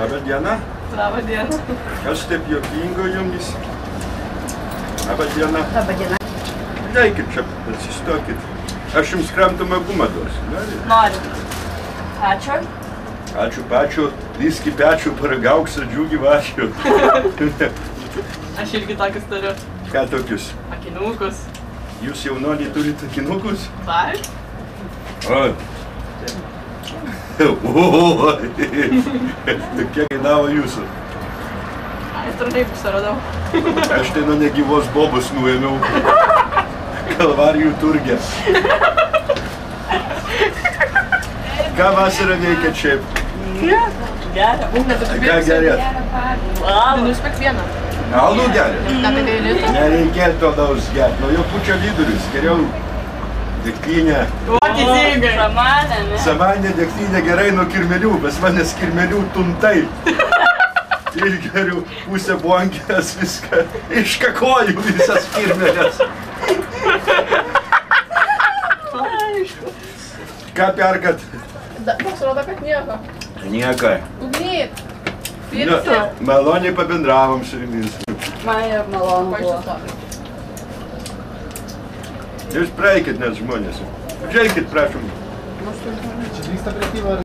Labą dieną. Labą dieną. Kas taip juokingo jums? Labą dieną. Labą dieną. Eikit čia, atsistokit. Aš jums kramtomą gumą duosiu. Norit? Noriu. Ačiū. Ačiū pačiu, lyski pečių, paragauk saldžių gyvačių. Aš irgi tokius turiu. Ką tokius? Akinukus. Jūs jaunoliai turite akinukus? Taip. O. Kiek kainavo jūsų? Aš troleibusą radau. Aš tai nuo negyvos bobos nuėmiau. Kalvarijų turgė. Ką vasarą veikia čia? Geria. Ką gerėt? Nusipirk vieną. Alų gailitą. Nereikėtų alaus gerti. Nuo jo pučia vidurius. Geriau degtinė. O, teisingai. Samanė, ne? Savainė degtinė gerai nuo kirmelių. Pas manęs kirmelių tuntai. Ir geriau pusę buonkės viską. Iškakoju visas kirmelės. Ką perkat? Pasirodo, kad nieko. Nieką. Ugnyt. Nu, maloniai pabendravom jumis. Man ir malonu buvo. Jūs praeikit net žmonės. Žaikit, prašom. Čia vyksta prekyba